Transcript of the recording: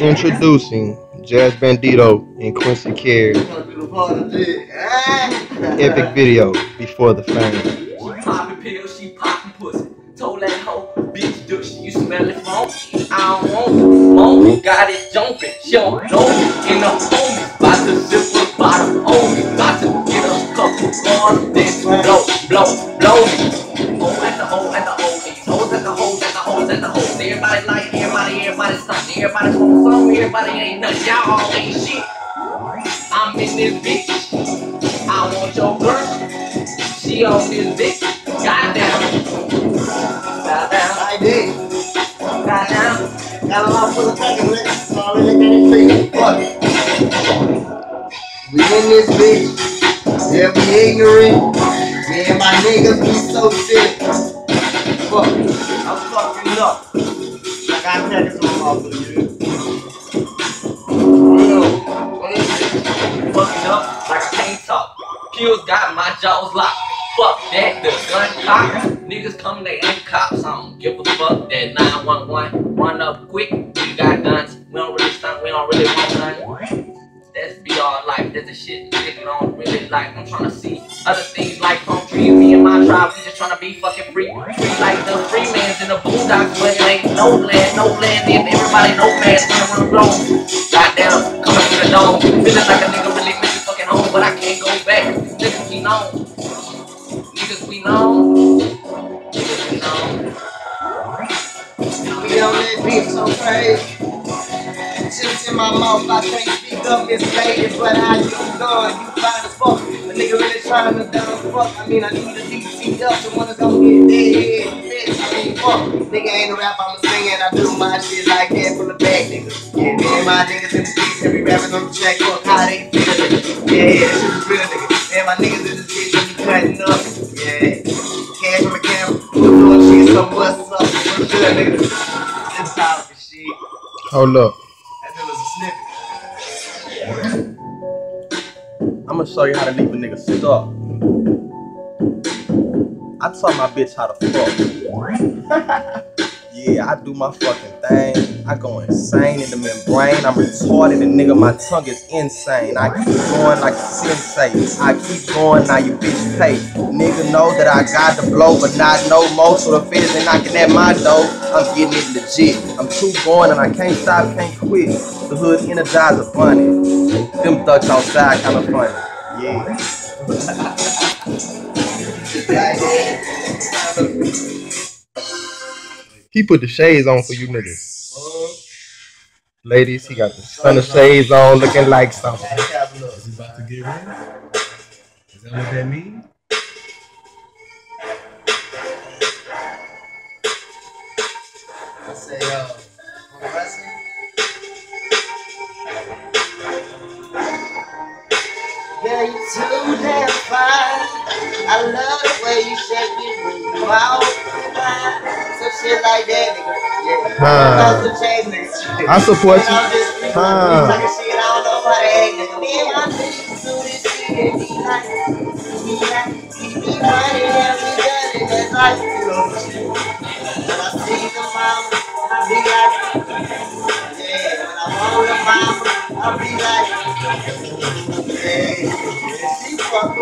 Introducing Jazz Bandito and Quincy Carey. Epic video before the fame. She poppin' pills, she poppin' pussy. Told that hoe, bitch, do she, you smell it funky. I don't want it, mommy got it jumping. She don't know me, and the homies bout to zip a bottle on me. Bout to get a couple bars, then blow, blow, blow me. Something. Everybody something, everybody ain't nothing. Y'all all ain't shit. I'm in this bitch. I want your girl. She on this bitch. Goddamn. Goddamn. I did. Goddamn. Got a lot full of fucking licks, so I really can't see. Fuck. We in this bitch. Yeah, we ignorant. Me and my niggas be so sick. Fuck. I'm fucking up. What is it? Up like I talk. Pills got my jaws locked. Fuck that, the gun cock. Niggas come, they ain't cops. I don't give a fuck. That 911, run up quick. We got guns. We don't really stunt, we don't really want none. That's be our life. That's the shit niggas don't really like. I'm trying to see other things like palm trees. Me and my tribe, we just trying to be fucking free. Free like the free mans in the boondocks, but no land, no land. If everybody no gonna run blown. Goddamn, coming to the dome. Feeling like a nigga really miss fucking home, but I can't go back. Niggas we know. Niggas we know. Niggas we know. We on that beat so crazy. Chips in my mouth, I can't speak up, Miss Lady, but how you doing? You fine as fuck. A nigga really trying to dumb fuck. I mean, I need a DC up, the one that's gonna get dead. Bitch, I mean, fuck. Nigga ain't a rap, I'm a shit like that from the back, nigga. Yeah, me and my niggas in the beats, every rapper's on the track, fuck how they feel, nigga. Yeah, yeah, that shit is real, nigga. And my niggas in this bitch, we cutting up. Yeah. Cash from the camera, doing shit, so what's up? What's good, nigga? This powerful shit. Hold up. That nigga was a snippet. I'm gonna show you how to leave a nigga stuck. I taught my bitch how to fuck. yeah, I do my fucking thing. I go insane in the membrane. I'm retarded and nigga, my tongue is insane. I keep going like a sensei. I keep going, now you bitch pay. Nigga know that I got the blow, but not no more. So the feds ain't knocking at my door. I'm getting it legit. I'm too going and I can't stop, can't quit. The hood energizer funny. Them thugs outside kinda funny. Yeah. He put the shades on for you niggas. Ladies, he got the sun of shades on looking like something. Is he about to get ready? Is that what that means? I say, uh, for you too damn fine. I love the way you shake it when you out. Shit like that, nigga. Yeah. Huh. Those the chains, nigga. I support you. I'm just. Talking shit, I don't know how to act, nigga. Me and my niggas do this shit be be be money and we done it. That's like, you know, shit. When I see the mama, I be like, yeah. When I want the mama, I be like, yeah. yeah. She fuck with